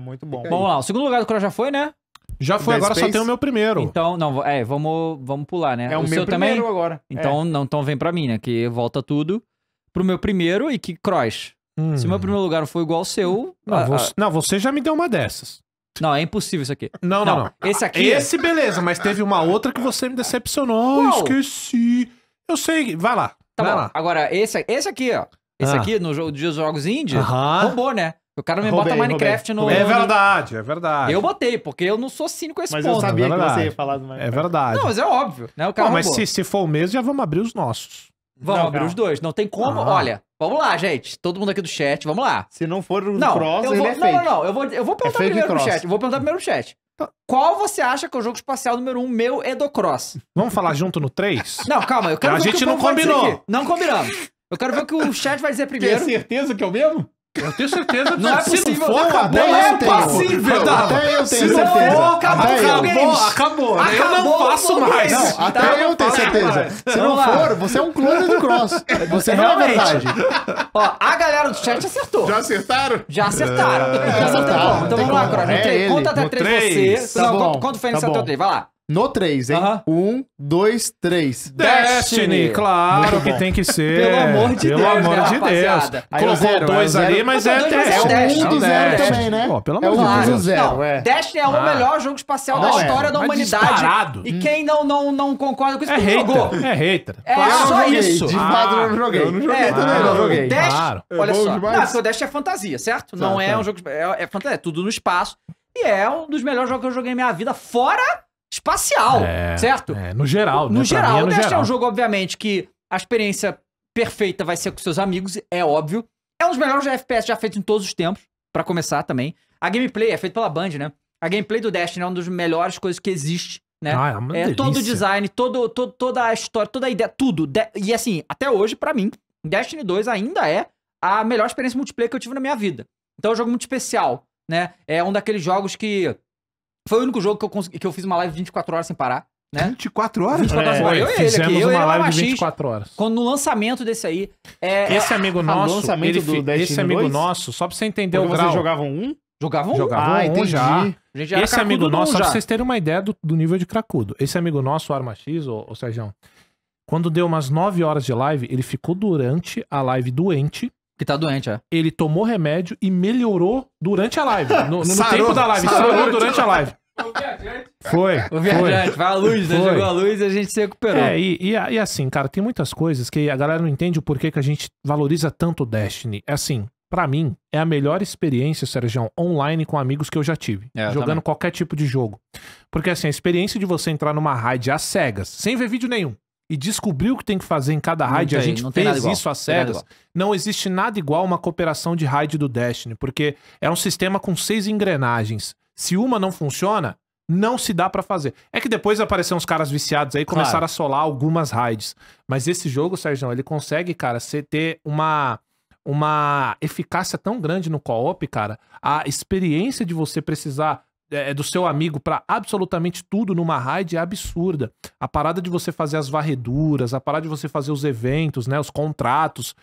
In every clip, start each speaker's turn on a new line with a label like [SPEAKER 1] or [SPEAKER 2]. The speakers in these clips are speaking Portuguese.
[SPEAKER 1] muito bom.
[SPEAKER 2] Vamos lá, o segundo lugar do Cross já foi, né?
[SPEAKER 3] Já foi,
[SPEAKER 4] Dead
[SPEAKER 3] agora só
[SPEAKER 4] Space?
[SPEAKER 3] tem o meu primeiro.
[SPEAKER 2] Então, não, é, vamos, vamos pular, né?
[SPEAKER 1] É o, meu
[SPEAKER 2] seu também?
[SPEAKER 1] primeiro agora.
[SPEAKER 2] Então, não, então vem pra mim, né? Que volta tudo pro meu primeiro e que Cross.
[SPEAKER 3] Hum.
[SPEAKER 2] Se o meu primeiro lugar não foi igual ao seu.
[SPEAKER 3] Não,
[SPEAKER 2] a- a-
[SPEAKER 3] você, não, você já me deu uma dessas.
[SPEAKER 2] não, é impossível isso aqui.
[SPEAKER 3] Não, não, não.
[SPEAKER 2] Esse aqui.
[SPEAKER 3] Esse, beleza, mas teve uma outra que você me decepcionou.
[SPEAKER 2] Qual?
[SPEAKER 3] Esqueci. Eu sei. Vai lá.
[SPEAKER 2] Tá
[SPEAKER 3] vai
[SPEAKER 2] bom.
[SPEAKER 3] lá.
[SPEAKER 2] Agora, esse, esse aqui, ó. Esse
[SPEAKER 3] Ah.
[SPEAKER 2] aqui, no jogo dos jogos indie,
[SPEAKER 3] Aham.
[SPEAKER 2] roubou, né? O cara me
[SPEAKER 1] Roubei,
[SPEAKER 2] bota Minecraft no.
[SPEAKER 3] É verdade, é verdade.
[SPEAKER 2] Eu botei, porque eu não sou cínico a esse
[SPEAKER 1] Mas eu
[SPEAKER 2] ponto.
[SPEAKER 1] sabia
[SPEAKER 3] é
[SPEAKER 1] que
[SPEAKER 3] verdade.
[SPEAKER 1] você ia falar do Minecraft.
[SPEAKER 3] É verdade.
[SPEAKER 2] Não, mas é óbvio, né? O cara
[SPEAKER 3] Pô, mas
[SPEAKER 2] roubou.
[SPEAKER 3] se, se for o mesmo, já vamos abrir os nossos.
[SPEAKER 2] Vamos
[SPEAKER 1] Não,
[SPEAKER 2] abrir
[SPEAKER 1] não.
[SPEAKER 2] os dois. Não tem como.
[SPEAKER 3] Ah.
[SPEAKER 2] Olha, vamos lá, gente. Todo mundo aqui do chat, vamos lá.
[SPEAKER 1] Se não for o
[SPEAKER 2] Não,
[SPEAKER 1] Cross,
[SPEAKER 2] eu
[SPEAKER 1] ele
[SPEAKER 2] vou,
[SPEAKER 1] é
[SPEAKER 2] não,
[SPEAKER 1] fake.
[SPEAKER 2] não, não. Eu vou, eu vou perguntar
[SPEAKER 4] fake
[SPEAKER 2] primeiro no
[SPEAKER 4] cross.
[SPEAKER 2] chat. Eu vou perguntar primeiro no chat. Qual você acha que é o jogo espacial número um meu e do Cross?
[SPEAKER 3] Vamos falar junto no 3?
[SPEAKER 2] Não, calma. Eu quero
[SPEAKER 3] A
[SPEAKER 2] ver o que
[SPEAKER 3] gente
[SPEAKER 2] o
[SPEAKER 3] não
[SPEAKER 2] povo vai dizer
[SPEAKER 3] combinou.
[SPEAKER 2] Não combinamos. Eu quero ver o que o chat vai dizer
[SPEAKER 1] Tem
[SPEAKER 2] primeiro.
[SPEAKER 1] certeza que é o mesmo?
[SPEAKER 3] Eu tenho certeza
[SPEAKER 2] Não é
[SPEAKER 3] se
[SPEAKER 2] possível,
[SPEAKER 3] não for,
[SPEAKER 2] não,
[SPEAKER 3] acabou.
[SPEAKER 4] até
[SPEAKER 3] Não é
[SPEAKER 4] eu tenho.
[SPEAKER 3] possível.
[SPEAKER 4] Até eu
[SPEAKER 3] Se
[SPEAKER 4] tenho
[SPEAKER 3] não
[SPEAKER 4] certeza.
[SPEAKER 3] for, acabou,
[SPEAKER 4] Até eu.
[SPEAKER 3] acabou, acabou. né? Eu
[SPEAKER 2] Acabou
[SPEAKER 3] não faço
[SPEAKER 2] o
[SPEAKER 3] mais.
[SPEAKER 4] Não, até
[SPEAKER 2] Tá,
[SPEAKER 4] eu tenho certeza. Se não
[SPEAKER 2] lá.
[SPEAKER 4] for, você é um clone do Cross. Você não é
[SPEAKER 2] Realmente.
[SPEAKER 4] verdade.
[SPEAKER 2] Ó, a galera do chat acertou.
[SPEAKER 4] Já acertaram?
[SPEAKER 2] Já acertaram. Já acertaram.
[SPEAKER 4] tá,
[SPEAKER 2] Bom, então vamos lá. Cross.
[SPEAKER 4] É.
[SPEAKER 2] Conta até três
[SPEAKER 3] três.
[SPEAKER 2] você.
[SPEAKER 4] Tá
[SPEAKER 2] Não,
[SPEAKER 4] bom,
[SPEAKER 2] quanto, quanto foi nesse
[SPEAKER 4] tá
[SPEAKER 2] até o
[SPEAKER 4] bom.
[SPEAKER 2] três? Vai lá.
[SPEAKER 4] No 3, hein?
[SPEAKER 2] Aham.
[SPEAKER 4] Um, dois, três.
[SPEAKER 3] Destiny,
[SPEAKER 2] Destiny.
[SPEAKER 3] claro que tem que ser.
[SPEAKER 2] Pelo amor de
[SPEAKER 3] Pelo
[SPEAKER 2] Deus,
[SPEAKER 3] amor
[SPEAKER 2] né,
[SPEAKER 3] de
[SPEAKER 2] rapaziada?
[SPEAKER 3] Deus.
[SPEAKER 4] Aí é o
[SPEAKER 3] Colocou
[SPEAKER 4] zero,
[SPEAKER 3] dois
[SPEAKER 4] é o
[SPEAKER 3] ali,
[SPEAKER 4] zero.
[SPEAKER 3] mas
[SPEAKER 2] Botou
[SPEAKER 3] é
[SPEAKER 2] dois, mas é o
[SPEAKER 3] Destiny.
[SPEAKER 2] Destiny.
[SPEAKER 4] Um do
[SPEAKER 2] É o
[SPEAKER 4] zero
[SPEAKER 2] Destiny.
[SPEAKER 4] também, né?
[SPEAKER 3] Pô, pelo
[SPEAKER 4] é o
[SPEAKER 3] amor de
[SPEAKER 4] do
[SPEAKER 3] Deus.
[SPEAKER 4] zero,
[SPEAKER 2] Não,
[SPEAKER 4] é.
[SPEAKER 2] Destiny é o
[SPEAKER 3] Ah.
[SPEAKER 2] melhor jogo espacial
[SPEAKER 4] Não,
[SPEAKER 2] da
[SPEAKER 4] é.
[SPEAKER 2] história da
[SPEAKER 3] Mas
[SPEAKER 2] humanidade.
[SPEAKER 3] disparado.
[SPEAKER 2] E quem não, não, não concorda com isso
[SPEAKER 3] É
[SPEAKER 2] não jogou.
[SPEAKER 3] hater. É hater.
[SPEAKER 2] É
[SPEAKER 4] Eu não
[SPEAKER 2] só
[SPEAKER 4] joguei,
[SPEAKER 2] isso.
[SPEAKER 4] De
[SPEAKER 3] Ah,
[SPEAKER 4] fato, eu não joguei. Eu não joguei
[SPEAKER 2] É,
[SPEAKER 4] também,
[SPEAKER 2] não,
[SPEAKER 4] não
[SPEAKER 2] o
[SPEAKER 4] joguei.
[SPEAKER 2] Dash,
[SPEAKER 3] Claro.
[SPEAKER 2] olha
[SPEAKER 4] É bom
[SPEAKER 2] só.
[SPEAKER 4] demais.
[SPEAKER 2] Não, porque o Dash é fantasia, certo? não
[SPEAKER 4] Tá,
[SPEAKER 2] é
[SPEAKER 4] tá.
[SPEAKER 2] um jogo. É, é fantasia, é tudo no espaço. E é um dos melhores jogos que eu joguei na minha vida, fora espacial,
[SPEAKER 3] É,
[SPEAKER 2] certo?
[SPEAKER 3] É, no geral.
[SPEAKER 2] No
[SPEAKER 3] né?
[SPEAKER 2] Geral,
[SPEAKER 3] mim é
[SPEAKER 2] o
[SPEAKER 3] no
[SPEAKER 2] Dash é
[SPEAKER 3] geral.
[SPEAKER 2] um jogo, obviamente, que a experiência perfeita vai ser com seus amigos, é óbvio. É um dos melhores FPS já feitos em todos os tempos, pra começar também. A gameplay é feita pela Band, né? A gameplay do Destiny é uma das melhores coisas que existe, né?
[SPEAKER 3] Ah, é uma
[SPEAKER 2] É, todo o design, todo, todo, toda a história, toda a ideia, tudo. De- e assim, até hoje, pra mim, Destiny 2 ainda é a melhor experiência multiplayer que eu tive na minha vida. Então é um jogo muito especial, né? É um daqueles jogos que. Foi o único jogo que eu, consegui, que eu fiz uma live 24 horas sem parar, né?
[SPEAKER 5] 24 horas?
[SPEAKER 2] 24 horas sem parar.
[SPEAKER 3] Foi,
[SPEAKER 2] Eu e ele aqui,
[SPEAKER 3] fizemos
[SPEAKER 2] eu e ele
[SPEAKER 3] uma
[SPEAKER 2] lá
[SPEAKER 3] live de
[SPEAKER 2] X.
[SPEAKER 3] 24 horas.
[SPEAKER 2] Quando no lançamento desse aí. É,
[SPEAKER 3] Esse amigo nosso,
[SPEAKER 1] lançamento
[SPEAKER 3] ele
[SPEAKER 1] do Destiny
[SPEAKER 3] esse amigo
[SPEAKER 1] 2?
[SPEAKER 3] nosso, só pra você entender
[SPEAKER 1] Porque
[SPEAKER 3] o grau.
[SPEAKER 1] vocês jogavam um?
[SPEAKER 2] jogavam um.
[SPEAKER 3] Jogavam
[SPEAKER 4] Ah,
[SPEAKER 3] um
[SPEAKER 4] entendi.
[SPEAKER 3] já.
[SPEAKER 2] Já
[SPEAKER 3] Esse amigo nosso, só pra vocês terem uma ideia do, do nível de cracudo. Esse amigo nosso, o Arma X, ô, ô Sérgio, quando deu umas 9 horas de live, ele ficou durante a live doente,
[SPEAKER 2] Que tá doente, é.
[SPEAKER 3] ele tomou remédio e melhorou durante a live. No, no
[SPEAKER 5] Sarou.
[SPEAKER 3] tempo da live,
[SPEAKER 5] Sarou.
[SPEAKER 3] sarou durante a live. Foi.
[SPEAKER 2] O
[SPEAKER 3] foi.
[SPEAKER 2] viajante, vai à luz, né?
[SPEAKER 3] Foi.
[SPEAKER 2] Jogou a luz e a gente se recuperou.
[SPEAKER 3] É, e, e, e assim, cara, tem muitas coisas que a galera não entende o porquê que a gente valoriza tanto o Destiny. É assim, pra mim, é a melhor experiência, Sérgio, online com amigos que eu já tive.
[SPEAKER 2] É, eu
[SPEAKER 3] jogando
[SPEAKER 2] também.
[SPEAKER 3] qualquer tipo de jogo. Porque assim, a experiência de você entrar numa raid às cegas, sem ver vídeo nenhum, e descobrir o que tem que fazer em cada raid, a gente fez isso às cegas. Não existe nada igual uma cooperação de raid do Destiny, porque é um sistema com seis engrenagens. Se uma não funciona, não se dá pra fazer. É que depois apareceram uns caras viciados aí e
[SPEAKER 2] Claro.
[SPEAKER 3] começaram a solar algumas raids. Mas esse jogo, Sérgio, ele consegue, cara, você ter uma uma eficácia tão grande no co-op, cara. A experiência de você precisar é, do seu amigo pra absolutamente tudo numa raid é absurda. A parada de você fazer as varreduras, a parada de você fazer os eventos, né, os contratos,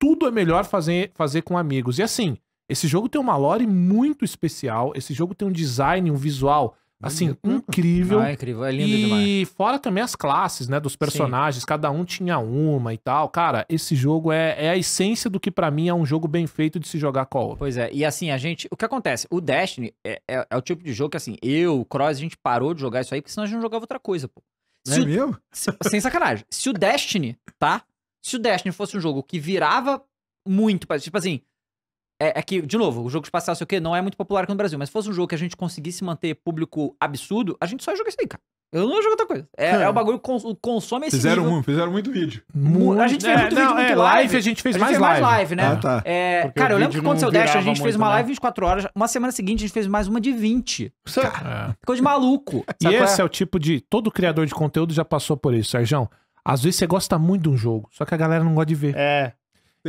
[SPEAKER 3] tudo é melhor fazer, fazer com amigos. E assim, esse jogo tem uma lore muito especial, esse jogo tem um design, um visual, assim, incrível.
[SPEAKER 2] Ah, é incrível, é lindo
[SPEAKER 3] e
[SPEAKER 2] demais.
[SPEAKER 3] fora também as classes, né, dos personagens, cada um tinha uma e tal. Cara, esse jogo é, é a essência do que pra mim é um jogo bem feito de se jogar co-op.
[SPEAKER 2] Pois é, e assim, a gente. O que acontece? O Destiny é, é- é o tipo de jogo que, assim, eu, o Cross, a gente parou de jogar isso aí, porque senão a gente não jogava outra coisa, pô. Se
[SPEAKER 5] É
[SPEAKER 2] o-
[SPEAKER 5] mesmo?
[SPEAKER 2] se- sem sacanagem. Se o Destiny, tá? Se o Destiny fosse um jogo que virava muito, tipo assim. É, é que, de novo, o jogo espacial, sei o quê, não é muito popular aqui no Brasil, mas se fosse um jogo que a gente conseguisse manter público absurdo, a gente só ia jogar isso aí, cara. Eu não jogar outra coisa. É, é o bagulho que cons- consome esse
[SPEAKER 5] Fizeram
[SPEAKER 2] nível.
[SPEAKER 5] um, fizeram muito vídeo.
[SPEAKER 2] Mu- a gente fez
[SPEAKER 3] É,
[SPEAKER 2] muito vídeo,
[SPEAKER 3] não,
[SPEAKER 2] muito
[SPEAKER 3] é,
[SPEAKER 2] live.
[SPEAKER 3] a gente fez
[SPEAKER 2] a gente
[SPEAKER 3] mais
[SPEAKER 2] fez
[SPEAKER 3] live.
[SPEAKER 2] mais live, né?
[SPEAKER 5] Ah, tá.
[SPEAKER 2] É, cara, eu lembro que
[SPEAKER 1] vídeo
[SPEAKER 2] quando o Dash, a gente fez
[SPEAKER 1] muito,
[SPEAKER 2] uma
[SPEAKER 1] né?
[SPEAKER 2] live 24 horas. Uma semana seguinte, a gente fez mais uma de 20.
[SPEAKER 3] É.
[SPEAKER 2] Ficou de maluco.
[SPEAKER 3] E esse
[SPEAKER 2] é?
[SPEAKER 3] é o tipo de. Todo criador de conteúdo já passou por isso, Sérgio. Às vezes você gosta muito de um jogo, só que a galera não gosta de ver.
[SPEAKER 1] É.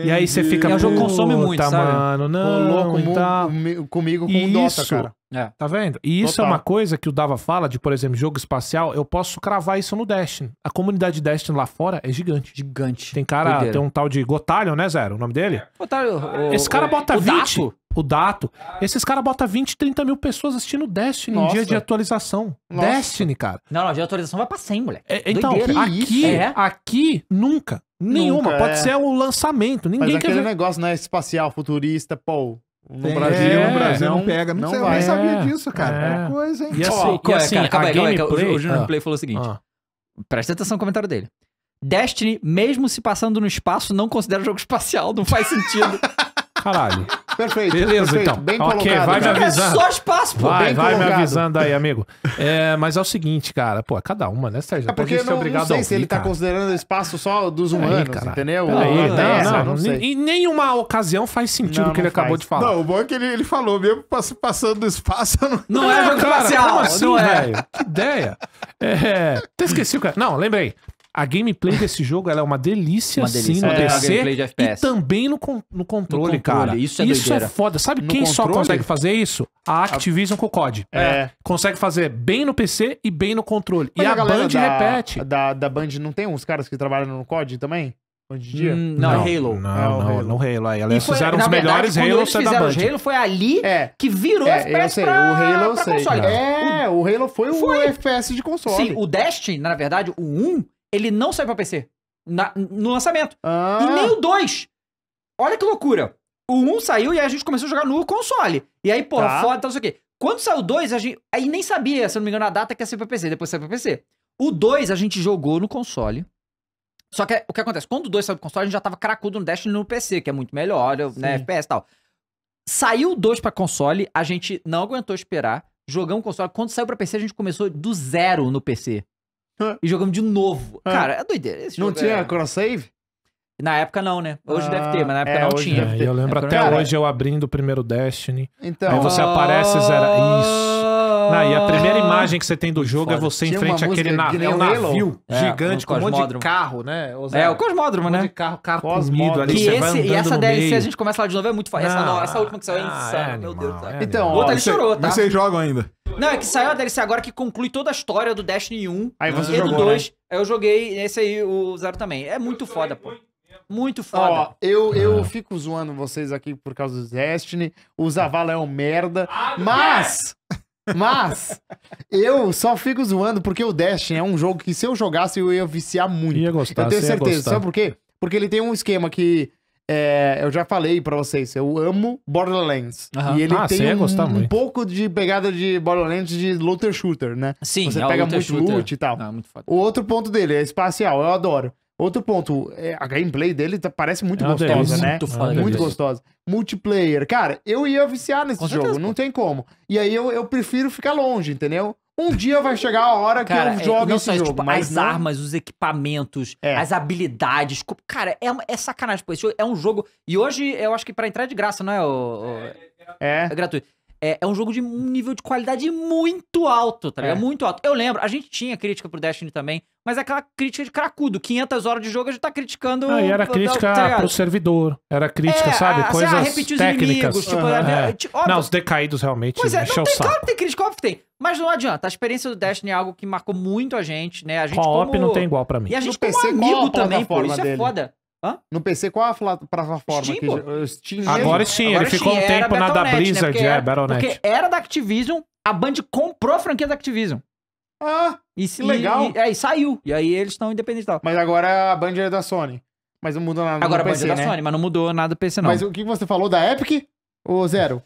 [SPEAKER 3] E aí você fica.
[SPEAKER 2] É um jogo que consome
[SPEAKER 3] "Puta,
[SPEAKER 2] muito, sabe?"
[SPEAKER 3] mano, não,
[SPEAKER 1] com,
[SPEAKER 3] e tal.
[SPEAKER 1] comigo, com o Dota,
[SPEAKER 3] Isso.
[SPEAKER 1] cara.
[SPEAKER 2] É.
[SPEAKER 3] Tá vendo? E isso
[SPEAKER 1] Total.
[SPEAKER 3] é uma coisa que o Dava fala de, por exemplo, jogo espacial. Eu posso cravar isso no Destiny. A comunidade de Destiny lá fora é gigante.
[SPEAKER 2] Gigante.
[SPEAKER 3] Tem cara,
[SPEAKER 2] Doideira.
[SPEAKER 3] tem um tal de Gotalho, né, Zero? O nome dele?
[SPEAKER 2] Pô, tá, o-
[SPEAKER 3] Esse cara
[SPEAKER 2] o-
[SPEAKER 3] bota
[SPEAKER 2] o
[SPEAKER 3] 20.
[SPEAKER 2] Dato.
[SPEAKER 3] o Dato. Esses caras botam 20, 30 mil pessoas assistindo Destiny em
[SPEAKER 4] Nossa.
[SPEAKER 3] dia de atualização.
[SPEAKER 4] Nossa.
[SPEAKER 3] Destiny, cara.
[SPEAKER 2] Não, não, de atualização vai pra 100, moleque.
[SPEAKER 3] É, então,
[SPEAKER 2] Doideira.
[SPEAKER 3] aqui,
[SPEAKER 2] É.
[SPEAKER 3] aqui, nunca. Nenhuma.
[SPEAKER 4] Nunca,
[SPEAKER 3] Pode
[SPEAKER 4] é.
[SPEAKER 3] ser o lançamento.
[SPEAKER 4] Mas
[SPEAKER 3] Ninguém quer
[SPEAKER 4] aquele
[SPEAKER 3] ver.
[SPEAKER 4] negócio, né, espacial, futurista, pô. No Brasil,
[SPEAKER 3] é,
[SPEAKER 1] no Brasil não,
[SPEAKER 4] não-
[SPEAKER 1] pega. Não,
[SPEAKER 4] não
[SPEAKER 1] sei, eu nem sabia
[SPEAKER 3] É,
[SPEAKER 1] disso, cara.
[SPEAKER 3] é.
[SPEAKER 1] Que coisa, hein?
[SPEAKER 3] E assim,
[SPEAKER 2] Ó,
[SPEAKER 3] e
[SPEAKER 2] é,
[SPEAKER 3] assim,
[SPEAKER 2] cara, calma aí, calma aí, o-
[SPEAKER 3] gameplay...
[SPEAKER 2] O Junior
[SPEAKER 3] Ah,
[SPEAKER 2] Play falou o seguinte.
[SPEAKER 3] ah.
[SPEAKER 2] Presta atenção no comentário dele. Destiny, mesmo se passando no espaço, não considera jogo espacial, não faz sentido.
[SPEAKER 3] Caralho.
[SPEAKER 4] Perfeito.
[SPEAKER 3] Beleza,
[SPEAKER 4] perfeito.
[SPEAKER 3] então.
[SPEAKER 4] Bem
[SPEAKER 3] Ok,
[SPEAKER 4] colocado,
[SPEAKER 3] vai me
[SPEAKER 4] cara.
[SPEAKER 2] é só espaço, pô.
[SPEAKER 3] Vai,
[SPEAKER 4] bem
[SPEAKER 3] vai me avisando aí, amigo. É, mas é o seguinte, cara. Pô, é cada uma, né, Sérgio?
[SPEAKER 4] É porque eu
[SPEAKER 3] gente ser
[SPEAKER 4] não,
[SPEAKER 3] obrigado
[SPEAKER 4] não sei
[SPEAKER 3] a
[SPEAKER 4] se ele
[SPEAKER 3] ouvir,
[SPEAKER 4] tá
[SPEAKER 3] cara.
[SPEAKER 4] considerando o espaço só dos humanos,
[SPEAKER 3] cara.
[SPEAKER 4] entendeu? Ou
[SPEAKER 3] não,
[SPEAKER 4] dessa,
[SPEAKER 3] não,
[SPEAKER 4] não sei.
[SPEAKER 3] Em nenhuma ocasião faz sentido
[SPEAKER 4] Não,
[SPEAKER 3] o que ele
[SPEAKER 4] não
[SPEAKER 3] acabou
[SPEAKER 4] faz.
[SPEAKER 3] de falar.
[SPEAKER 1] Não, o bom é que ele, ele falou mesmo, pass- passando do espaço. Não...
[SPEAKER 2] Não é jogo
[SPEAKER 3] Cara,
[SPEAKER 2] espacial,
[SPEAKER 3] como assim,
[SPEAKER 2] não é.
[SPEAKER 3] velho? Que ideia. É, até esqueci o cara. Não, lembrei. A gameplay desse jogo ela é uma delícia,
[SPEAKER 2] Uma
[SPEAKER 3] sim
[SPEAKER 2] delícia.
[SPEAKER 3] no
[SPEAKER 4] É, a
[SPEAKER 3] PC e também no, con- no controle,
[SPEAKER 2] No controle,
[SPEAKER 3] cara.
[SPEAKER 2] isso é
[SPEAKER 3] isso é foda. Sabe
[SPEAKER 4] No
[SPEAKER 3] quem só
[SPEAKER 4] controle?
[SPEAKER 3] consegue fazer isso? A Activision com o COD.
[SPEAKER 4] É.
[SPEAKER 3] Consegue fazer bem no PC e bem no controle.
[SPEAKER 4] Mas
[SPEAKER 3] e a,
[SPEAKER 4] galera
[SPEAKER 3] Band
[SPEAKER 4] da,
[SPEAKER 3] repete.
[SPEAKER 4] Da, da Band não tem uns caras que trabalham no COD também? Hoje em dia?
[SPEAKER 2] Hum, não, é Halo.
[SPEAKER 3] Não,
[SPEAKER 4] É o
[SPEAKER 3] não,
[SPEAKER 4] Halo.
[SPEAKER 3] no Halo. Aí, eles
[SPEAKER 2] foi-
[SPEAKER 3] fizeram os melhores Halo da Band.
[SPEAKER 2] os Halo, foi ali
[SPEAKER 4] É.
[SPEAKER 2] que virou
[SPEAKER 4] É,
[SPEAKER 2] FPS
[SPEAKER 4] eu sei,
[SPEAKER 2] pra,
[SPEAKER 4] o Halo
[SPEAKER 2] pra
[SPEAKER 4] sei.
[SPEAKER 2] console.
[SPEAKER 4] É, o Halo foi, o FPS de console.
[SPEAKER 2] Sim, o Destiny, na verdade, o 1, ele não saiu pra PC. na- no lançamento.
[SPEAKER 4] Ah,
[SPEAKER 2] E nem o 2. Olha que loucura. O 1 saiu e a gente começou a jogar no console. E aí, porra,
[SPEAKER 4] Tá.
[SPEAKER 2] foda, tal, não sei o quê. Quando saiu o 2, a gente. Aí nem sabia, se eu não me engano, a data que ia ser pra PC. Depois saiu pra PC. O 2 a gente jogou no console. Só que o que acontece? Quando o 2 saiu do console, a gente já tava cracudo no Destiny no PC, que é muito melhor, né?
[SPEAKER 4] Sim.
[SPEAKER 2] FPS e tal. Saiu o 2 pra console, a gente não aguentou esperar. Jogamos console. Quando saiu pra PC, a gente começou do zero no PC. E jogamos de novo.
[SPEAKER 4] Hã?
[SPEAKER 2] Cara, é doideira. Esse
[SPEAKER 4] não
[SPEAKER 2] jogo
[SPEAKER 4] tinha
[SPEAKER 2] é-
[SPEAKER 4] cross-save?
[SPEAKER 2] Na época não, né? Hoje
[SPEAKER 4] Ah,
[SPEAKER 2] deve ter, mas na época
[SPEAKER 4] é,
[SPEAKER 2] não tinha.
[SPEAKER 3] É, eu lembro
[SPEAKER 2] É,
[SPEAKER 3] até
[SPEAKER 4] cara.
[SPEAKER 3] hoje eu abrindo o primeiro Destiny.
[SPEAKER 4] Então,
[SPEAKER 3] Aí você aparece, zera. Isso. Não, e a primeira imagem que você tem do jogo é
[SPEAKER 2] foda.
[SPEAKER 3] você em
[SPEAKER 4] Tinha
[SPEAKER 3] frente àquele
[SPEAKER 4] música
[SPEAKER 3] na-
[SPEAKER 4] que nem
[SPEAKER 3] é um navio
[SPEAKER 2] É,
[SPEAKER 3] gigante
[SPEAKER 2] um
[SPEAKER 3] com um monte de
[SPEAKER 2] cosmódromo.
[SPEAKER 3] carro, né?
[SPEAKER 2] É, o Cosmódromo,
[SPEAKER 3] um monte
[SPEAKER 2] né?
[SPEAKER 3] de carro, carro comido ali. Vai
[SPEAKER 2] esse, e essa DLC
[SPEAKER 3] meio.
[SPEAKER 2] a gente começa lá de novo, é muito foda. Essa,
[SPEAKER 3] Não,
[SPEAKER 2] no- essa última que saiu é
[SPEAKER 3] ah,
[SPEAKER 2] insana,
[SPEAKER 3] é
[SPEAKER 2] meu
[SPEAKER 3] animal,
[SPEAKER 2] Deus do céu.
[SPEAKER 3] é
[SPEAKER 4] Então,
[SPEAKER 3] animal.
[SPEAKER 2] O outro
[SPEAKER 4] ó,
[SPEAKER 2] ele chorou, tá?
[SPEAKER 1] Mas vocês jogam ainda.
[SPEAKER 2] Não, é que saiu a DLC agora que conclui toda a história do Destiny 1
[SPEAKER 4] Aí você
[SPEAKER 2] e do
[SPEAKER 4] jogou,
[SPEAKER 2] 2. Aí eu joguei esse aí, o Zero também. É muito foda, pô. Muito foda.
[SPEAKER 4] Ó, eu, eu fico zoando vocês aqui por causa do Destiny. O Zavala é um merda. Mas. Mas. Eu só fico zoando porque o Destiny é um jogo que se eu jogasse eu ia viciar muito.
[SPEAKER 3] Ia gostar,
[SPEAKER 4] eu tenho certeza. Sabe por quê? Porque ele tem um esquema que. É, eu já falei pra vocês, eu amo Borderlands.
[SPEAKER 2] Aham.
[SPEAKER 4] E ele
[SPEAKER 3] Ah,
[SPEAKER 4] tem
[SPEAKER 3] você ia
[SPEAKER 4] um, um pouco de pegada de Borderlands de looter shooter, né?
[SPEAKER 2] Sim,
[SPEAKER 4] Você
[SPEAKER 2] é o
[SPEAKER 4] pega muito
[SPEAKER 2] shooter.
[SPEAKER 4] loot e tal.
[SPEAKER 2] Não, é muito foda.
[SPEAKER 4] O outro ponto dele é espacial, eu adoro. Outro ponto, é, a gameplay dele tá- parece muito
[SPEAKER 3] É
[SPEAKER 4] gostosa,
[SPEAKER 3] delícia.
[SPEAKER 4] né?
[SPEAKER 2] Muito
[SPEAKER 3] É
[SPEAKER 2] foda.
[SPEAKER 4] Muito
[SPEAKER 3] delícia.
[SPEAKER 4] gostosa. Multiplayer. Cara, eu ia viciar nesse
[SPEAKER 2] Com
[SPEAKER 4] jogo,
[SPEAKER 2] certeza,
[SPEAKER 4] não tem como. E aí eu, eu prefiro ficar longe, entendeu? Um dia vai chegar a hora que
[SPEAKER 2] Cara,
[SPEAKER 4] eu
[SPEAKER 2] é,
[SPEAKER 4] jogo
[SPEAKER 2] não
[SPEAKER 4] esse jogo,
[SPEAKER 2] tipo,
[SPEAKER 4] mas
[SPEAKER 2] as
[SPEAKER 4] não-
[SPEAKER 2] armas, os equipamentos,
[SPEAKER 4] É.
[SPEAKER 2] as habilidades. Cara, é, é sacanagem, pô. Esse jogo é um jogo. E hoje eu acho que pra entrar é de graça, não é? O,
[SPEAKER 4] É.
[SPEAKER 2] é gratuito. É, é um jogo de um nível de qualidade muito alto, tá ligado?
[SPEAKER 4] É.
[SPEAKER 2] Muito alto. Eu lembro, a gente tinha crítica pro Destiny também, mas é aquela crítica de cracudo. 500 horas de jogo a gente tá criticando.
[SPEAKER 3] Ah, e era
[SPEAKER 2] tá
[SPEAKER 3] crítica
[SPEAKER 2] ligado?
[SPEAKER 3] pro servidor. Era crítica,
[SPEAKER 2] É,
[SPEAKER 3] sabe?
[SPEAKER 2] a- assim,
[SPEAKER 3] Coisas
[SPEAKER 2] ah, repetir os
[SPEAKER 3] técnicas.
[SPEAKER 2] inimigos, tipo, é,
[SPEAKER 3] É.
[SPEAKER 2] tipo, óbvio.
[SPEAKER 3] Não, os decaídos realmente
[SPEAKER 2] Pois é, não
[SPEAKER 3] o
[SPEAKER 2] tem,
[SPEAKER 3] saco.
[SPEAKER 2] claro que tem crítica, óbvio que tem. Mas não adianta, a experiência do Destiny é algo que marcou muito a gente, né? A gente
[SPEAKER 3] Co-op
[SPEAKER 2] como...
[SPEAKER 3] não tem igual pra mim.
[SPEAKER 2] E a gente
[SPEAKER 4] No
[SPEAKER 2] como
[SPEAKER 4] PC,
[SPEAKER 2] amigo
[SPEAKER 4] a
[SPEAKER 2] também, pô, isso é
[SPEAKER 4] dele?
[SPEAKER 2] foda.
[SPEAKER 4] No PC, qual a plataforma
[SPEAKER 2] Steam,
[SPEAKER 4] que
[SPEAKER 2] pô.
[SPEAKER 4] o Steam?
[SPEAKER 3] Agora sim,
[SPEAKER 2] Agora
[SPEAKER 3] ele ficou um
[SPEAKER 2] Steam era
[SPEAKER 3] tempo na da
[SPEAKER 2] né?
[SPEAKER 3] Blizzard,
[SPEAKER 2] Porque
[SPEAKER 3] é,
[SPEAKER 2] era-
[SPEAKER 3] Battle.net.
[SPEAKER 2] Porque era da Activision, a Band comprou a franquia da Activision.
[SPEAKER 4] Ah,
[SPEAKER 2] E, se-
[SPEAKER 4] legal.
[SPEAKER 2] E, é, e saiu. E aí eles estão independentes e tal.
[SPEAKER 4] mas agora a Band é da Sony. Mas não muda nada
[SPEAKER 2] Agora
[SPEAKER 4] no
[SPEAKER 2] a
[SPEAKER 4] PC,
[SPEAKER 2] Band é da
[SPEAKER 4] né?
[SPEAKER 2] Sony, mas não mudou nada do PC, não.
[SPEAKER 4] Mas o que você falou da Epic? Ou Zero?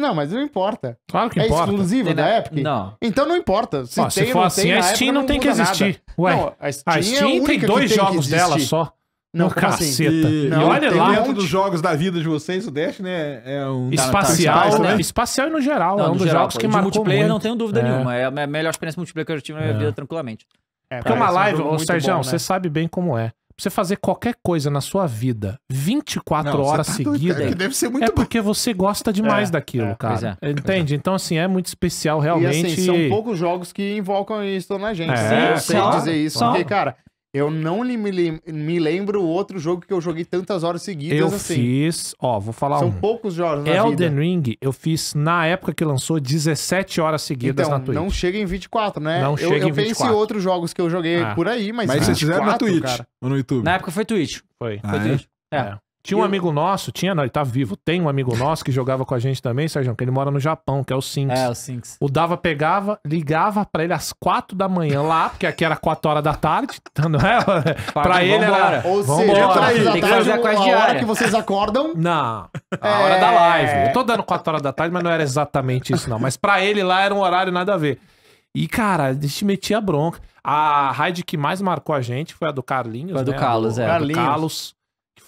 [SPEAKER 4] Não, mas não importa.
[SPEAKER 3] Claro que
[SPEAKER 4] é
[SPEAKER 3] importa.
[SPEAKER 4] exclusivo
[SPEAKER 2] Tem
[SPEAKER 4] da Epic?
[SPEAKER 2] Não.
[SPEAKER 4] Então não importa. Se,
[SPEAKER 3] Ó,
[SPEAKER 4] tem
[SPEAKER 3] se for
[SPEAKER 4] não
[SPEAKER 3] assim,
[SPEAKER 4] tem,
[SPEAKER 3] a Steam não tem que
[SPEAKER 4] muda nada.
[SPEAKER 3] existir. Ué,
[SPEAKER 4] Não, a Steam,
[SPEAKER 3] a
[SPEAKER 4] é
[SPEAKER 3] Steam
[SPEAKER 4] única
[SPEAKER 3] tem
[SPEAKER 4] que
[SPEAKER 3] dois
[SPEAKER 4] tem que
[SPEAKER 3] jogos dela
[SPEAKER 4] existir.
[SPEAKER 3] só.
[SPEAKER 4] Não, assim?
[SPEAKER 3] caceta.
[SPEAKER 1] E,
[SPEAKER 4] Não,
[SPEAKER 3] e olha
[SPEAKER 1] tem
[SPEAKER 3] lá,
[SPEAKER 1] dentro dos jogos da vida de vocês, o Destiny é, é um...
[SPEAKER 3] espacial,
[SPEAKER 1] Tá, tá, tá,
[SPEAKER 3] né?
[SPEAKER 1] tá.
[SPEAKER 3] Espacial e no geral.
[SPEAKER 2] Não,
[SPEAKER 3] é um dos
[SPEAKER 2] geral,
[SPEAKER 3] jogos
[SPEAKER 2] pô,
[SPEAKER 3] que marcou
[SPEAKER 2] multiplayer
[SPEAKER 3] muito.
[SPEAKER 2] não tenho dúvida
[SPEAKER 3] É.
[SPEAKER 2] nenhuma. É a me- melhor experiência multiplayer que eu já tive na minha
[SPEAKER 3] É.
[SPEAKER 2] vida, tranquilamente.
[SPEAKER 4] É,
[SPEAKER 3] Porque uma
[SPEAKER 4] parece um
[SPEAKER 3] live, ô Sérgio,
[SPEAKER 4] bom, né?
[SPEAKER 3] você sabe bem como é. Pra você fazer qualquer coisa na sua vida 24
[SPEAKER 1] Não,
[SPEAKER 3] horas
[SPEAKER 1] tá
[SPEAKER 3] seguidas,
[SPEAKER 1] deve ser muito
[SPEAKER 3] é
[SPEAKER 1] bom.
[SPEAKER 3] porque você gosta demais
[SPEAKER 4] É,
[SPEAKER 3] daquilo,
[SPEAKER 4] é,
[SPEAKER 3] cara.
[SPEAKER 2] é,
[SPEAKER 3] Entende? Então, assim, é muito especial
[SPEAKER 4] E
[SPEAKER 3] realmente.
[SPEAKER 4] assim, são poucos jogos que invocam isso na gente.
[SPEAKER 3] É,
[SPEAKER 4] né? Eu
[SPEAKER 2] sim,
[SPEAKER 4] sei dizer isso.
[SPEAKER 2] são.
[SPEAKER 4] Porque, cara, eu não li- me, lem- me lembro outro jogo que eu joguei tantas horas seguidas
[SPEAKER 3] eu
[SPEAKER 4] assim.
[SPEAKER 3] fiz, ó, vou falar
[SPEAKER 4] São
[SPEAKER 3] um.
[SPEAKER 4] poucos jogos na
[SPEAKER 3] Elden
[SPEAKER 4] vida.
[SPEAKER 3] Ring, eu fiz na época que lançou 17 horas seguidas
[SPEAKER 4] Então,
[SPEAKER 3] na Twitch.
[SPEAKER 4] não chega em 24, né?
[SPEAKER 3] Não
[SPEAKER 4] eu,
[SPEAKER 3] chega
[SPEAKER 4] eu
[SPEAKER 3] em
[SPEAKER 4] penso
[SPEAKER 3] 24.
[SPEAKER 4] em outros jogos que eu joguei
[SPEAKER 3] Ah.
[SPEAKER 4] por aí, mas,
[SPEAKER 1] Mas vocês fizeram na
[SPEAKER 4] 24,
[SPEAKER 1] Twitch
[SPEAKER 4] cara.
[SPEAKER 1] ou no YouTube?
[SPEAKER 2] Na época foi Twitch.
[SPEAKER 3] Foi.
[SPEAKER 1] Ah,
[SPEAKER 2] Foi
[SPEAKER 1] é?
[SPEAKER 2] Twitch. É.
[SPEAKER 3] É. Tinha um
[SPEAKER 2] Eu-
[SPEAKER 3] amigo nosso, tinha, não, ele tá vivo. Tem um amigo nosso que jogava com a gente também, Sérgio, que ele mora no Japão, que é o Sinks.
[SPEAKER 2] É, o Sinks.
[SPEAKER 3] O Dava pegava, ligava pra ele às quatro da manhã lá, porque aqui era quatro horas da tarde, não é? pra ele
[SPEAKER 2] vambora.
[SPEAKER 3] era...
[SPEAKER 4] Ou
[SPEAKER 3] Vambora.
[SPEAKER 4] seja, da
[SPEAKER 2] tem que
[SPEAKER 4] tarde,
[SPEAKER 2] fazer a quest
[SPEAKER 4] a hora
[SPEAKER 2] diária.
[SPEAKER 4] que vocês acordam.
[SPEAKER 3] Não, a
[SPEAKER 4] É.
[SPEAKER 3] hora da live. Eu tô dando quatro horas da tarde, mas não era exatamente isso, não. Mas pra ele lá era um horário nada a ver. E, cara, a gente metia bronca. A raid que mais marcou a gente foi a do Carlinhos,
[SPEAKER 2] Foi a do
[SPEAKER 3] né?
[SPEAKER 2] Carlos,
[SPEAKER 3] do,
[SPEAKER 2] é.
[SPEAKER 3] a do
[SPEAKER 4] Carlinhos.
[SPEAKER 3] Carlos,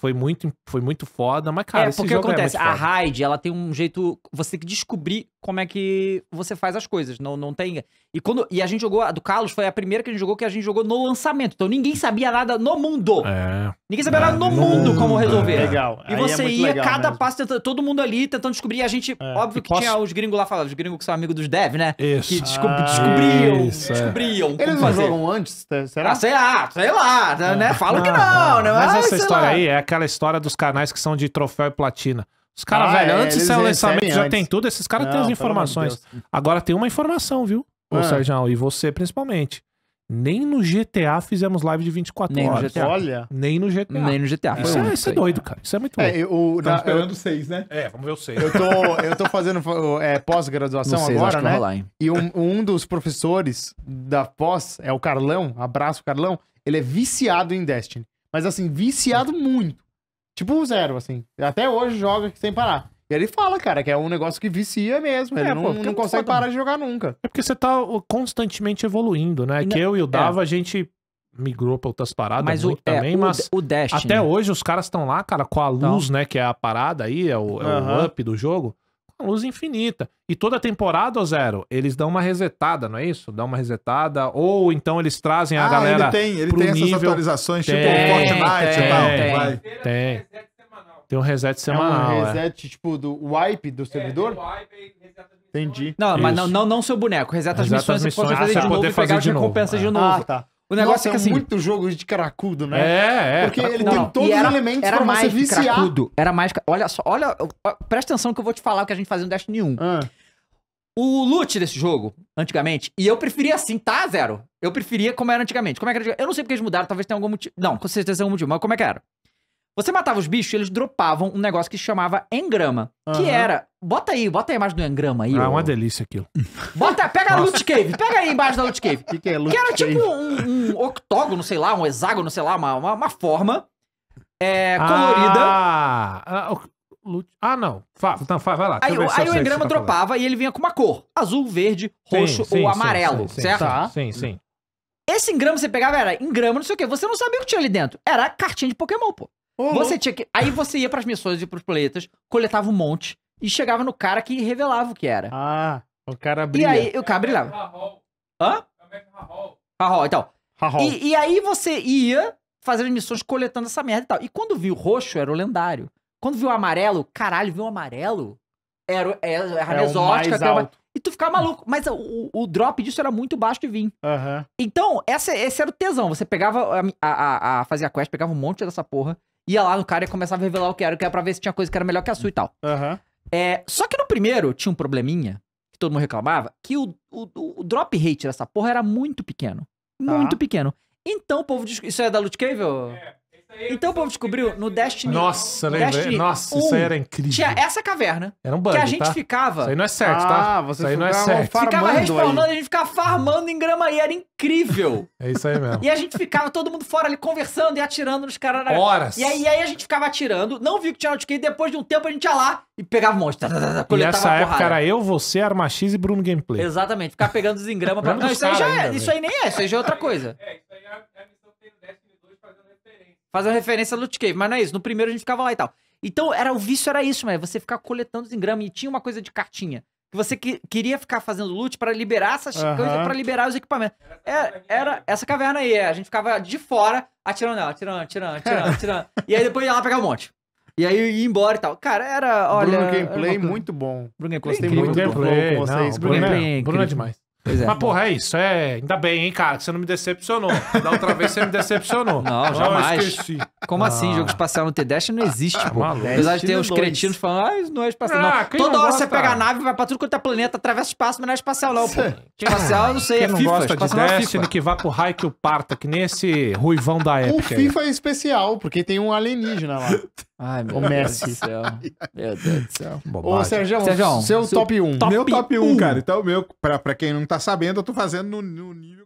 [SPEAKER 3] foi muito, foi muito foda. Mas, cara,
[SPEAKER 2] é,
[SPEAKER 3] esse
[SPEAKER 2] porque o que
[SPEAKER 3] jogo
[SPEAKER 2] acontece?
[SPEAKER 3] é
[SPEAKER 2] a raid, ela tem um jeito. Você tem que descobrir como é que você faz as coisas. Não, não tem. E, quando, e a gente jogou. A do Carlos foi a primeira que a gente jogou que a gente jogou no lançamento. Então ninguém sabia nada no mundo.
[SPEAKER 3] É.
[SPEAKER 2] Ninguém sabia nada no
[SPEAKER 3] no
[SPEAKER 2] mundo
[SPEAKER 3] mundo,
[SPEAKER 2] como resolver.
[SPEAKER 3] é.
[SPEAKER 4] Legal.
[SPEAKER 2] E
[SPEAKER 4] Aí
[SPEAKER 2] você
[SPEAKER 4] é
[SPEAKER 2] ia,
[SPEAKER 4] legal
[SPEAKER 2] cada
[SPEAKER 4] mesmo.
[SPEAKER 2] passo, tentando, todo mundo ali tentando descobrir. A gente,
[SPEAKER 4] É.
[SPEAKER 2] óbvio
[SPEAKER 3] E
[SPEAKER 2] que
[SPEAKER 3] posso-
[SPEAKER 2] tinha os gringos lá falando, os gringos que são amigos dos dev, né?
[SPEAKER 3] Isso.
[SPEAKER 2] Que descob-
[SPEAKER 4] Ah,
[SPEAKER 2] descobriam,
[SPEAKER 3] isso, é.
[SPEAKER 2] descobriam
[SPEAKER 4] Eles
[SPEAKER 2] como
[SPEAKER 4] não
[SPEAKER 2] fazer.
[SPEAKER 4] jogam antes? tá- Será?
[SPEAKER 2] Ah, sei lá, sei lá, né? Fala que não, né?
[SPEAKER 3] Mas
[SPEAKER 2] Ah,
[SPEAKER 3] essa história
[SPEAKER 2] lá.
[SPEAKER 3] aí é aquela história dos canais que são de troféu e platina. Os caras,
[SPEAKER 4] Ah,
[SPEAKER 3] velho,
[SPEAKER 4] é,
[SPEAKER 3] antes de sair o lançamento já
[SPEAKER 4] antes.
[SPEAKER 3] tem tudo, esses caras têm as informações. Agora tem uma informação, viu? Ô,
[SPEAKER 4] Ah.
[SPEAKER 3] Sérgio, e você principalmente. Nem no GTA fizemos live de 24
[SPEAKER 2] Nem no
[SPEAKER 3] horas.
[SPEAKER 2] GTA.
[SPEAKER 4] Olha.
[SPEAKER 3] Nem no GTA.
[SPEAKER 2] Nem no GTA. Foi
[SPEAKER 3] Isso, é,
[SPEAKER 2] único
[SPEAKER 3] isso é doido, cara. Isso é muito louco.
[SPEAKER 4] É, eu,
[SPEAKER 1] Estamos
[SPEAKER 4] na- eu,
[SPEAKER 1] esperando seis, né?
[SPEAKER 3] É, vamos ver o 6.
[SPEAKER 4] eu tô, eu tô fazendo é, pós-graduação
[SPEAKER 2] acho
[SPEAKER 4] agora,
[SPEAKER 2] vai
[SPEAKER 4] né?
[SPEAKER 2] rolar, hein?
[SPEAKER 4] E um, um dos professores da pós é o Carlão, abraço Carlão, ele é viciado em Destiny. Mas assim, viciado muito. Tipo o zero, assim. Até hoje joga sem parar. E ele fala, cara, que é um negócio que vicia mesmo. Ele
[SPEAKER 3] É,
[SPEAKER 4] não,
[SPEAKER 3] pô,
[SPEAKER 4] não
[SPEAKER 3] é
[SPEAKER 4] consegue
[SPEAKER 3] foda.
[SPEAKER 4] parar de jogar nunca.
[SPEAKER 3] É porque você tá ó, constantemente evoluindo, né?
[SPEAKER 2] E
[SPEAKER 3] que eu e o Dava, a gente migrou pra outras paradas
[SPEAKER 2] Mas o,
[SPEAKER 3] muito
[SPEAKER 2] é,
[SPEAKER 3] também,
[SPEAKER 2] o,
[SPEAKER 3] mas...
[SPEAKER 2] o Destiny.
[SPEAKER 3] Até hoje os caras estão lá, cara, com a luz, né? Que é a parada aí, é o, é o
[SPEAKER 4] Aham.
[SPEAKER 3] up do jogo. Com a luz infinita. E toda temporada, ô Zero, eles dão uma resetada, não é isso? Dão uma resetada. Ou então eles trazem a
[SPEAKER 1] ah,
[SPEAKER 3] galera.
[SPEAKER 1] ele tem, ele
[SPEAKER 3] pro
[SPEAKER 1] tem essas
[SPEAKER 3] nível-
[SPEAKER 1] atualizações, tipo
[SPEAKER 3] Tem,
[SPEAKER 1] Fortnite
[SPEAKER 2] tem,
[SPEAKER 1] e tal.
[SPEAKER 2] tem.
[SPEAKER 1] Vai.
[SPEAKER 3] Tem. Tem um reset semanal.
[SPEAKER 4] é um
[SPEAKER 3] é.
[SPEAKER 4] reset, tipo, do wipe do servidor? Entendi.
[SPEAKER 2] Não, mas não, não, não seu boneco. Reseta as
[SPEAKER 3] Reseta
[SPEAKER 2] missões,
[SPEAKER 3] as
[SPEAKER 2] você pode
[SPEAKER 3] missões
[SPEAKER 2] fazer de novo
[SPEAKER 3] poder
[SPEAKER 2] e pegar
[SPEAKER 3] fazer
[SPEAKER 2] as
[SPEAKER 3] de novo,
[SPEAKER 2] recompensas
[SPEAKER 3] é.
[SPEAKER 2] de novo.
[SPEAKER 4] Ah, tá.
[SPEAKER 2] O negócio
[SPEAKER 4] Nossa,
[SPEAKER 2] é que assim...
[SPEAKER 4] muito jogo de caracudo, né?
[SPEAKER 3] É, é.
[SPEAKER 4] Porque ele
[SPEAKER 2] Não,
[SPEAKER 4] tem
[SPEAKER 2] não,
[SPEAKER 4] todos
[SPEAKER 2] e
[SPEAKER 4] os
[SPEAKER 2] era-
[SPEAKER 4] elementos
[SPEAKER 2] era
[SPEAKER 4] pra você
[SPEAKER 2] mais que
[SPEAKER 4] viciar.
[SPEAKER 2] cracudo. Era mais... Olha só, olha... Presta atenção que eu vou te falar o que a gente fazia no Destiny 1.
[SPEAKER 4] Ah,
[SPEAKER 2] O loot desse jogo, antigamente, e eu preferia assim, tá, Zero? Eu preferia como era antigamente. Como é que era? Eu não sei porque eles mudaram, talvez tenha algum motivo. Não, com certeza tem algum motivo, mas como é que era? Você matava os bichos e eles dropavam um negócio que se chamava engrama. Que
[SPEAKER 4] Aham.
[SPEAKER 2] era. Bota aí, bota aí a imagem do engrama aí.
[SPEAKER 3] Ah,
[SPEAKER 2] ô.
[SPEAKER 3] uma delícia aquilo.
[SPEAKER 2] Bota, pega a loot cave, pega aí embaixo da loot cave.
[SPEAKER 4] o que, que é loot
[SPEAKER 2] Que era
[SPEAKER 4] cave?
[SPEAKER 2] tipo um, um octógono, sei lá, um hexágono, sei lá, uma, uma, uma forma é, colorida.
[SPEAKER 3] Ah, ah, ah, não. Fa, não, fa- vai lá.
[SPEAKER 2] Aí, aí o
[SPEAKER 3] que
[SPEAKER 2] engrama
[SPEAKER 3] tá falando.
[SPEAKER 2] dropava e ele vinha com uma cor: azul, verde, roxo
[SPEAKER 3] sim,
[SPEAKER 2] ou
[SPEAKER 3] sim,
[SPEAKER 2] amarelo,
[SPEAKER 3] sim, sim,
[SPEAKER 2] certo?
[SPEAKER 4] Tá.
[SPEAKER 3] Sim, sim.
[SPEAKER 2] Esse engrama você pegava era engrama, não sei o quê. Você não sabia o que tinha ali dentro. Era cartinha de Pokémon, pô. Você tinha que. Aí você ia pras missões e pros planetas, coletava um monte e chegava no cara que revelava o que era.
[SPEAKER 4] Ah, o cara
[SPEAKER 2] e
[SPEAKER 4] brilha.
[SPEAKER 2] aí o cara brilhava. Hã? Rahol, então.
[SPEAKER 4] Rahol.
[SPEAKER 2] E, e aí você ia fazendo missões coletando essa merda e tal. E quando viu o roxo, era o lendário. Quando viu o amarelo, caralho, viu o amarelo? Era, era, era
[SPEAKER 4] é
[SPEAKER 2] exótica. E tu ficava maluco. Mas o, o drop disso era muito baixo de vir.
[SPEAKER 4] Aham.
[SPEAKER 2] Então, essa, esse era o tesão. Você pegava a, a, a, a fazia a quest, pegava um monte dessa porra, ia lá no cara e começava a revelar o que era, que era pra ver se tinha coisa que era melhor que a sua e tal.
[SPEAKER 4] Aham.
[SPEAKER 2] É, só que no primeiro tinha um probleminha, que todo mundo reclamava, que o, o, o drop rate dessa porra era muito pequeno. Muito pequeno. Então o povo... Isso é da Loot Cave? Ou... Então o povo descobriu no Destiny...
[SPEAKER 3] Nossa, lembrei.
[SPEAKER 2] Destiny
[SPEAKER 3] Nossa, isso aí
[SPEAKER 2] um
[SPEAKER 3] era incrível.
[SPEAKER 2] Tinha essa caverna,
[SPEAKER 3] Era um bug,
[SPEAKER 2] que a gente
[SPEAKER 3] tá?
[SPEAKER 2] ficava...
[SPEAKER 3] Isso aí não é certo, tá?
[SPEAKER 4] Ah, você
[SPEAKER 3] Isso aí não é
[SPEAKER 4] ficava
[SPEAKER 3] certo.
[SPEAKER 2] Ficava respawnando, a gente ficava farmando em grama aí, era incrível.
[SPEAKER 3] É isso aí mesmo.
[SPEAKER 2] E a gente ficava todo mundo fora ali conversando e atirando nos caras.
[SPEAKER 3] Horas.
[SPEAKER 2] E aí, e aí a gente ficava atirando, não viu que tinha outkill, e depois de um tempo a gente ia lá e pegava um monstro. tá, tá, tá,
[SPEAKER 3] E
[SPEAKER 2] coletava
[SPEAKER 3] essa
[SPEAKER 2] a
[SPEAKER 3] época
[SPEAKER 2] porrada.
[SPEAKER 3] era eu, você, Arma X e Bruno Gameplay.
[SPEAKER 2] Exatamente, ficar pegando os engramas pra.
[SPEAKER 3] Lembra
[SPEAKER 2] Não, isso aí já é.
[SPEAKER 3] ainda,
[SPEAKER 2] isso
[SPEAKER 3] velho.
[SPEAKER 2] aí nem é, isso aí já é outra coisa.
[SPEAKER 3] É, isso aí é a missão que tem no Destiny 2 fazendo referência.
[SPEAKER 2] Fazendo referência a Loot Cave, mas não é isso. No primeiro a gente ficava lá e tal. Então, era o vício era isso, mas você ficar coletando os engramas e tinha uma coisa de cartinha. Que você que- queria ficar fazendo loot pra liberar essas
[SPEAKER 4] Aham.
[SPEAKER 2] coisas, pra liberar os equipamentos. Era, era essa caverna aí, é. a gente ficava de fora atirando nela, atirando, atirando, atirando, atirando. E aí depois ia lá pegar um monte. E aí ia embora e tal. Cara, era, olha...
[SPEAKER 4] Bruno
[SPEAKER 2] era uma
[SPEAKER 4] Gameplay,
[SPEAKER 2] coisa-
[SPEAKER 4] muito bom.
[SPEAKER 2] Bruno Gameplay
[SPEAKER 4] Gostei muito do
[SPEAKER 3] Gameplay, não,
[SPEAKER 2] Bruno
[SPEAKER 3] Bruno,
[SPEAKER 2] Gameplay é
[SPEAKER 3] é, Bruno é demais.
[SPEAKER 2] Pois é.
[SPEAKER 3] Mas, porra, é isso. É... Ainda bem, hein, cara, que você não me decepcionou. Da outra vez você me decepcionou.
[SPEAKER 2] Não,
[SPEAKER 3] Ah,
[SPEAKER 2] jamais.
[SPEAKER 3] esqueci.
[SPEAKER 2] Como assim?
[SPEAKER 3] Ah.
[SPEAKER 2] Jogo espacial no T-Dash não existe, pô.
[SPEAKER 3] maluco.
[SPEAKER 2] Apesar de ter os
[SPEAKER 4] 2.
[SPEAKER 2] cretinos falando, ah, isso não é espacial.
[SPEAKER 3] Ah,
[SPEAKER 2] não.
[SPEAKER 3] quem
[SPEAKER 2] Toda
[SPEAKER 3] não
[SPEAKER 2] hora você
[SPEAKER 3] gosta?
[SPEAKER 2] pega a nave, vai pra tudo quanto é planeta, atravessa o espaço, mas não é espacial, não, pô. Espacial, eu não sei,
[SPEAKER 3] Quem
[SPEAKER 2] é
[SPEAKER 3] não
[SPEAKER 2] FIFA.
[SPEAKER 3] gosta de
[SPEAKER 2] espacial não é
[SPEAKER 3] Destiny,
[SPEAKER 2] FIFA.
[SPEAKER 3] que vá pro raio que o parta, que nem esse ruivão da
[SPEAKER 4] O
[SPEAKER 3] época. aí.
[SPEAKER 4] FIFA é especial, porque tem um alienígena lá.
[SPEAKER 2] Ai, meu
[SPEAKER 4] O
[SPEAKER 2] Deus
[SPEAKER 4] Messi.
[SPEAKER 2] do céu. Meu Deus do céu.
[SPEAKER 4] Ô,
[SPEAKER 3] Bobagem.
[SPEAKER 4] Sérgio,
[SPEAKER 2] Sérgio,
[SPEAKER 4] seu
[SPEAKER 2] seu
[SPEAKER 4] top 1.
[SPEAKER 2] top
[SPEAKER 1] meu top 1,
[SPEAKER 2] um.
[SPEAKER 1] cara. Então, meu, pra, pra quem não tá sabendo, eu tô fazendo no, no nível